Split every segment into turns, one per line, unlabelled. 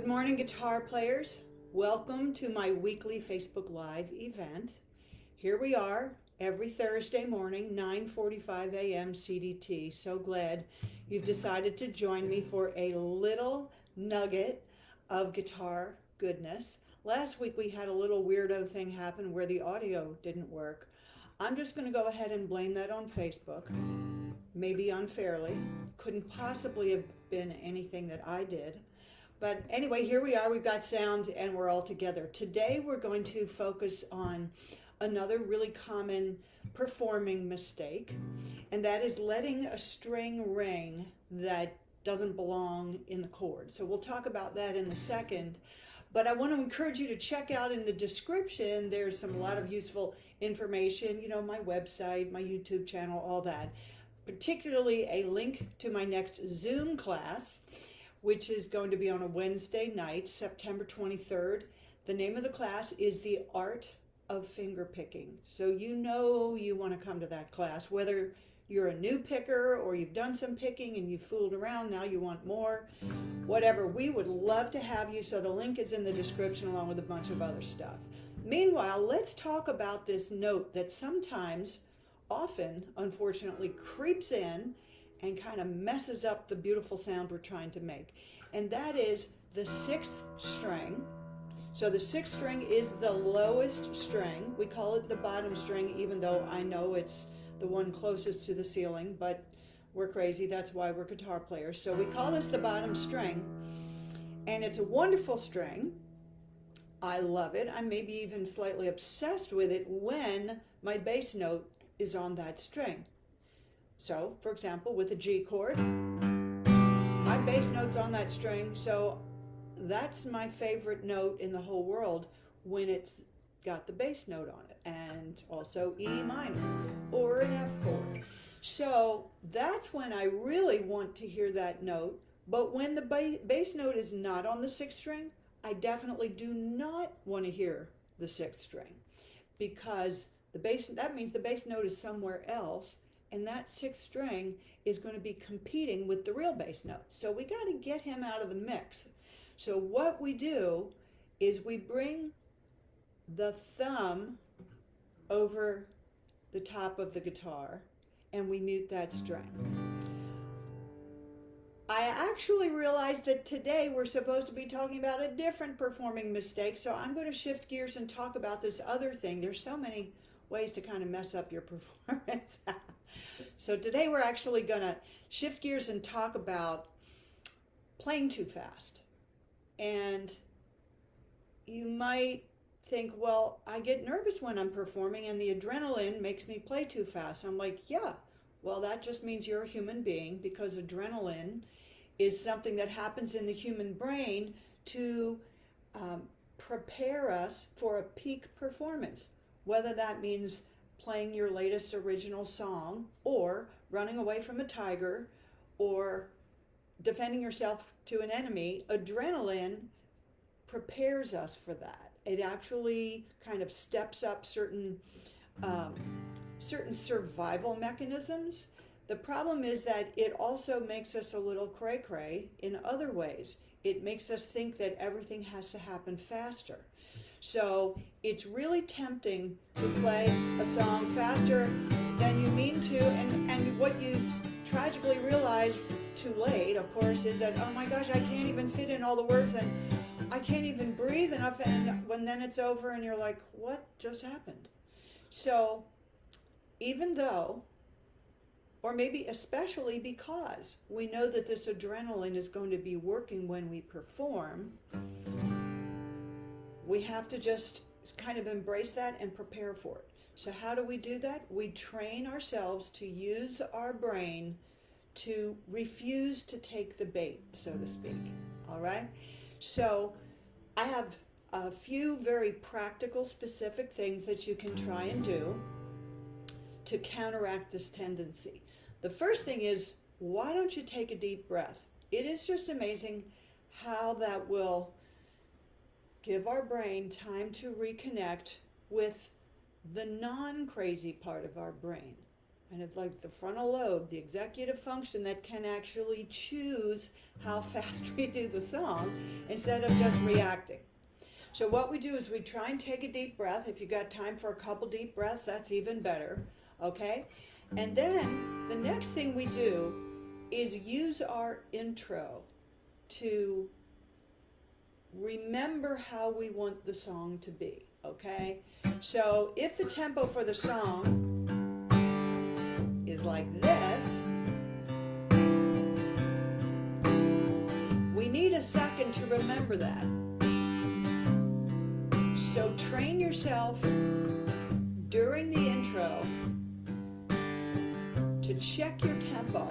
Good morning, guitar players. Welcome to my weekly Facebook Live event. Here we are every Thursday morning, 9:45 a.m. CDT. So glad you've decided to join me for a little nugget of guitar goodness. Last week we had a little weirdo thing happen where the audio didn't work. I'm just going to go ahead and blame that on Facebook. Maybe unfairly. Couldn't possibly have been anything that I did. But anyway, here we are. We've got sound and we're all together. Today we're going to focus on another really common performing mistake, and that is letting a string ring that doesn't belong in the chord. So we'll talk about that in a second. But I want to encourage you to check out in the description. There's some a lot of useful information, you know, my website, my YouTube channel, all that. Particularly a link to my next Zoom class, which is going to be on a Wednesday night, September 23rd. The name of the class is The Art of Finger Picking. So you know you want to come to that class, whether you're a new picker or you've done some picking and you've fooled around, now you want more, whatever. We would love to have you. So the link is in the description along with a bunch of other stuff. Meanwhile, let's talk about this note that sometimes, often, unfortunately, creeps in and kind of messes up the beautiful sound we're trying to make. And that is the sixth string. So the sixth string is the lowest string. We call it the bottom string, even though I know it's the one closest to the ceiling, but we're crazy. That's why we're guitar players. So we call this the bottom string, and it's a wonderful string. I love it. I'm maybe even slightly obsessed with it when my bass note is on that string. So, for example, with a G chord, my bass note's on that string, so that's my favorite note in the whole world when it's got the bass note on it and also E minor or an F chord. So that's when I really want to hear that note. But when the bass note is not on the sixth string, I definitely do not want to hear the sixth string because the bass that means the bass note is somewhere else and that sixth string is going to be competing with the real bass note. So we got to get him out of the mix. So what we do is we bring the thumb over the top of the guitar and we mute that string. I actually realized that today we're supposed to be talking about a different performing mistake, so I'm going to shift gears and talk about this other thing. There's so many ways to kind of mess up your performance. so today we're actually going to shift gears and talk about playing too fast. And you might think, well, I get nervous when I'm performing and the adrenaline makes me play too fast. I'm like, yeah, well, that just means you're a human being because adrenaline is something that happens in the human brain to um, prepare us for a peak performance, whether that means playing your latest original song or running away from a tiger or defending yourself to an enemy. Adrenaline prepares us for that it actually kind of steps up certain um, certain survival mechanisms. The problem is that it also makes us a little cray cray in other ways. It makes us think that everything has to happen faster. So it's really tempting to play a song faster than you mean to, and, and what you tragically realize too late, of course, is that, oh my gosh, I can't even fit in all the words, and I can't even breathe enough. And when then it's over, and you're like, what just happened? So, even though, or maybe especially because we know that this adrenaline is going to be working when we perform, we have to just kind of embrace that and prepare for it. So, how do we do that? We train ourselves to use our brain to refuse to take the bait, so to speak. All right? So I have a few very practical, specific things that you can try and do to counteract this tendency. The first thing is why don't you take a deep breath? It is just amazing how that will give our brain time to reconnect with the non crazy part of our brain. and it's like the frontal lobe, the executive function that can actually choose how fast we do the song instead of just reacting. So what we do is we try and take a deep breath. If you got time for a couple deep breaths, that's even better. Okay? And then the next thing we do is use our intro to remember how we want the song to be. Okay? So if the tempo for the song is like this, we need a second to remember that. So train yourself during the intro to check your tempo.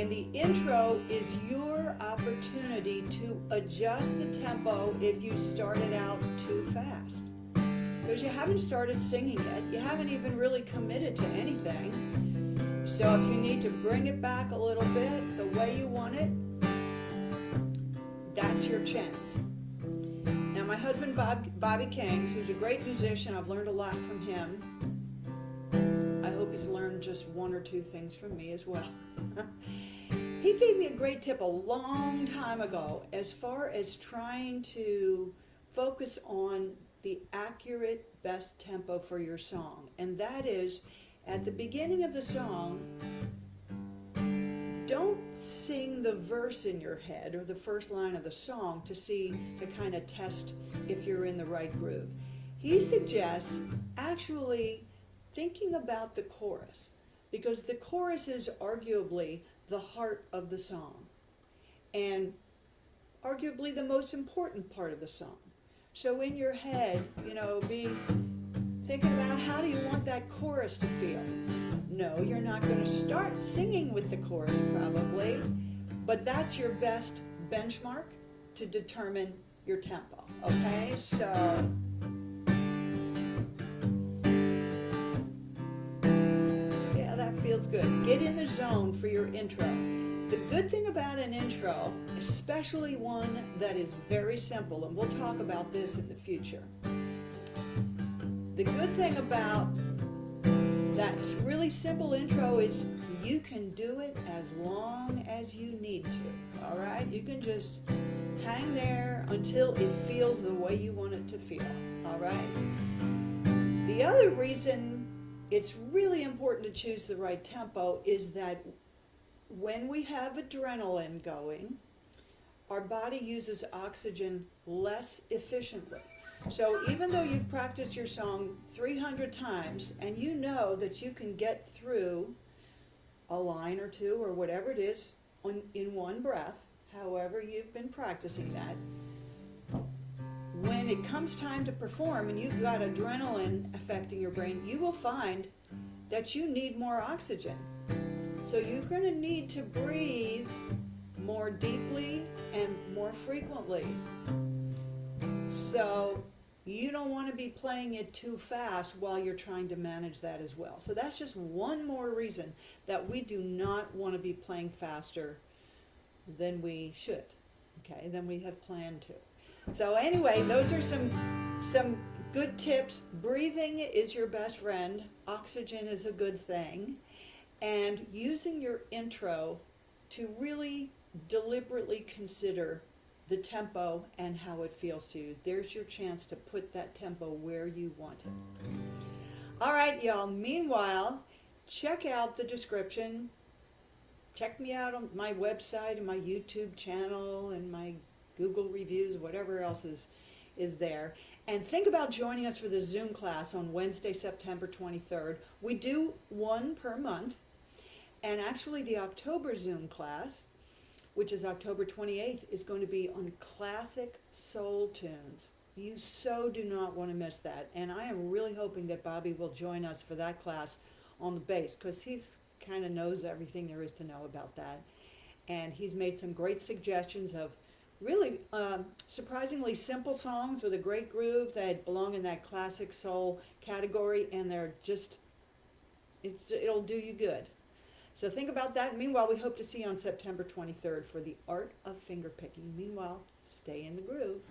And the intro is your opportunity to adjust the tempo if you started out too fast because you haven't started singing yet. You haven't even really committed to anything. So if you need to bring it back a little bit the way you want it, that's your chance. Now, my husband, Bob, Bobby King, who's a great musician, I've learned a lot from him. I hope he's learned just one or two things from me as well. he gave me a great tip a long time ago as far as trying to focus on the accurate best tempo for your song. And that is at the beginning of the song, don't sing the verse in your head or the first line of the song to see to kind of test if you're in the right groove. He suggests actually thinking about the chorus because the chorus is arguably the heart of the song and arguably the most important part of the song. So in your head, you know, be thinking about how do you want that chorus to feel. No, you're not going to start singing with the chorus probably, but that's your best benchmark to determine your tempo. Okay, so. Feels good. Get in the zone for your intro. The good thing about an intro, especially one that is very simple, and we'll talk about this in the future. The good thing about that really simple intro is you can do it as long as you need to. All right? You can just hang there until it feels the way you want it to feel. All right? The other reason it's really important to choose the right tempo is that when we have adrenaline going, our body uses oxygen less efficiently. So even though you've practiced your song 300 times and you know that you can get through a line or two or whatever it is on, in one breath, however you've been practicing that, when it comes time to perform and you've got adrenaline affecting your brain, you will find that you need more oxygen. So you're going to need to breathe more deeply and more frequently. So you don't want to be playing it too fast while you're trying to manage that as well. So that's just one more reason that we do not want to be playing faster than we should, okay, than we have planned to. So anyway, those are some some good tips. Breathing is your best friend. Oxygen is a good thing and using your intro to really deliberately consider the tempo and how it feels to you. There's your chance to put that tempo where you want it. All right, y'all. Meanwhile, check out the description. Check me out on my website and my YouTube channel and my Google reviews, whatever else is, is there. And think about joining us for the Zoom class on Wednesday, September 23rd. We do one per month. And actually, the October Zoom class, which is October 28th, is going to be on classic soul tunes. You so do not want to miss that. And I am really hoping that Bobby will join us for that class on the bass because he's kind of knows everything there is to know about that. And he's made some great suggestions of really um, surprisingly simple songs with a great groove that belong in that classic soul category. And they're just, it's, it'll do you good. So think about that. Meanwhile, we hope to see you on September 23rd for the Art of Fingerpicking. Meanwhile, stay in the groove.